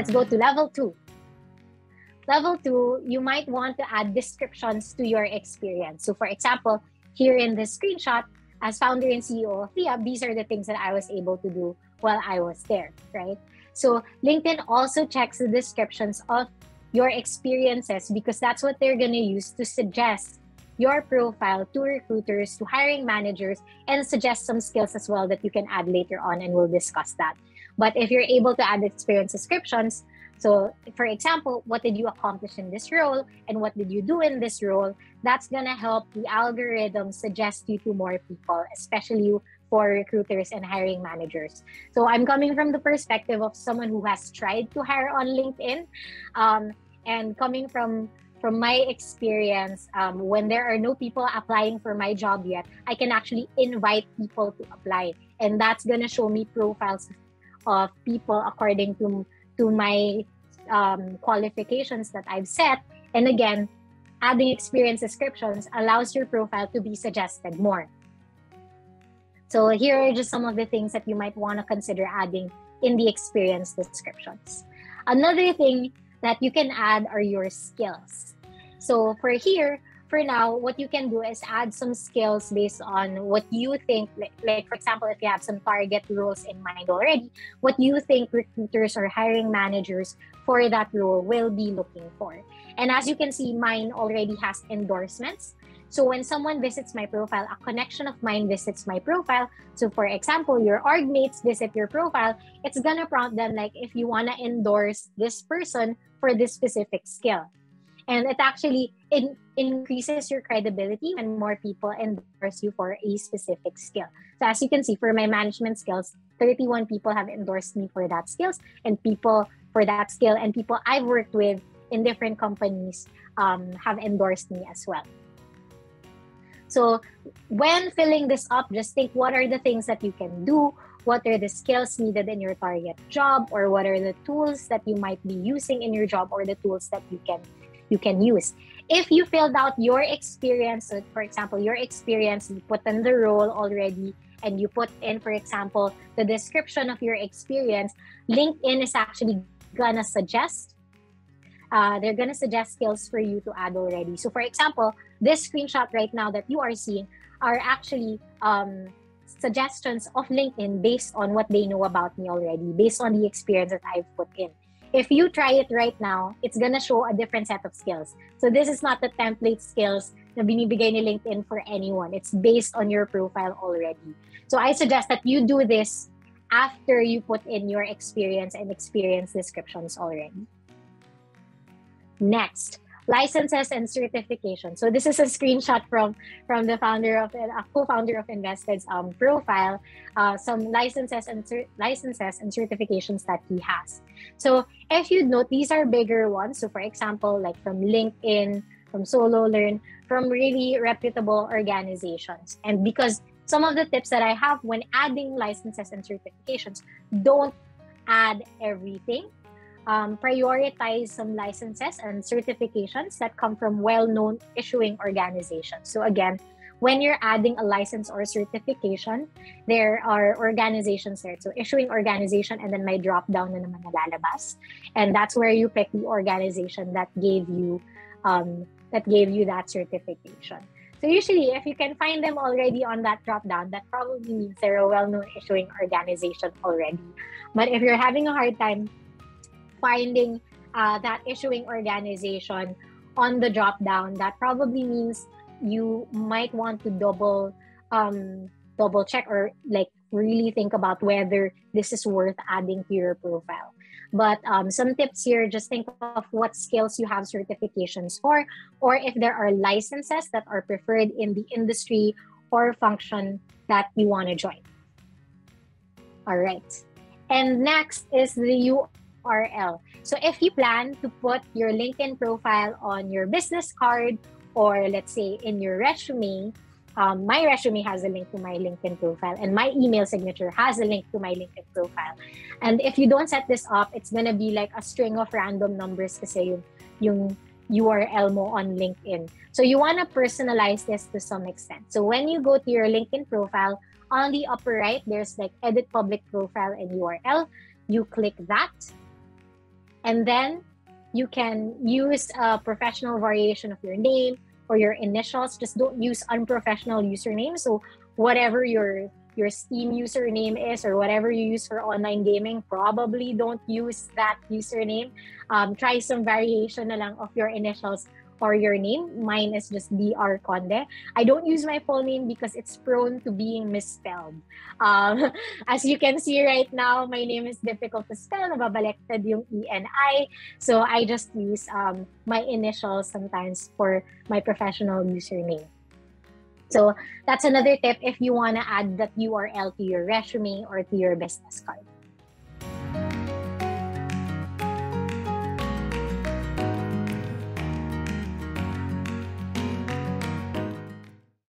Let's go to level two. Level two, you might want to add descriptions to your experience. So, for example, here in this screenshot, as founder and CEO of Thea, these are the things that I was able to do while I was there, right? So, LinkedIn also checks the descriptions of your experiences because that's what they're going to use to suggest your profile to recruiters, to hiring managers, and suggest some skills as well that you can add later on, and we'll discuss that. But if you're able to add experience descriptions, so for example, what did you accomplish in this role and what did you do in this role? That's gonna help the algorithm suggest you to more people, especially for recruiters and hiring managers. So I'm coming from the perspective of someone who has tried to hire on LinkedIn, um, and coming from from my experience, um, when there are no people applying for my job yet, I can actually invite people to apply. And that's going to show me profiles of people according to, to my um, qualifications that I've set. And again, adding experience descriptions allows your profile to be suggested more. So here are just some of the things that you might want to consider adding in the experience descriptions. Another thing that you can add are your skills. So for here, for now, what you can do is add some skills based on what you think, like, like for example, if you have some target roles in mind already, what you think recruiters or hiring managers for that role will be looking for. And as you can see, mine already has endorsements. So when someone visits my profile, a connection of mine visits my profile. So for example, your org mates visit your profile, it's gonna prompt them like if you wanna endorse this person for this specific skill. And it actually in, increases your credibility when more people endorse you for a specific skill. So as you can see, for my management skills, 31 people have endorsed me for that skills and people for that skill and people I've worked with in different companies um, have endorsed me as well. So when filling this up, just think what are the things that you can do? What are the skills needed in your target job or what are the tools that you might be using in your job or the tools that you can you can use. If you filled out your experience, for example, your experience, you put in the role already and you put in, for example, the description of your experience, LinkedIn is actually gonna suggest uh, they're gonna suggest skills for you to add already. So, for example, this screenshot right now that you are seeing are actually um, suggestions of LinkedIn based on what they know about me already, based on the experience that I've put in. If you try it right now, it's gonna show a different set of skills. So this is not the template skills na binibigay ni LinkedIn for anyone. It's based on your profile already. So I suggest that you do this after you put in your experience and experience descriptions already. Next, licenses and certification. So this is a screenshot from from the founder of a co-founder of InvestEd's um, profile. Uh, some licenses and licenses and certifications that he has. So if you note, these are bigger ones. So for example, like from LinkedIn, from SoloLearn, from really reputable organizations. And because some of the tips that I have when adding licenses and certifications, don't add everything um, prioritize some licenses and certifications that come from well-known issuing organizations. So again, when you're adding a license or certification, there are organizations there. So issuing organization and then my drop down na naman nalalabas. And that's where you pick the organization that gave you um, that gave you that certification. So usually if you can find them already on that drop down, that probably means they're a well-known issuing organization already. But if you're having a hard time finding uh, that issuing organization on the drop down, that probably means you might want to double um, double check or like really think about whether this is worth adding to your profile. But um, some tips here just think of what skills you have certifications for, or if there are licenses that are preferred in the industry or function that you want to join. All right. And next is the URL. So if you plan to put your LinkedIn profile on your business card or let's say in your resume, um, my resume has a link to my LinkedIn profile and my email signature has a link to my LinkedIn profile. And if you don't set this up, it's gonna be like a string of random numbers kasi yung, yung URL mo on LinkedIn. So you wanna personalize this to some extent. So when you go to your LinkedIn profile, on the upper right, there's like edit public profile and URL. You click that And then you can use a professional variation of your name or your initials. Just don't use unprofessional username. So whatever your your Steam username is or whatever you use for online gaming, probably don't use that username. Um, try some variation na lang of your initials or your name. Mine is just DR Conde. I don't use my full name because it's prone to being misspelled. Um, as you can see right now, my name is difficult to spell. Nababaliktad yung E and I. So I just use um, my initials sometimes for my professional username. So that's another tip if you want to add that URL to your resume or to your business card.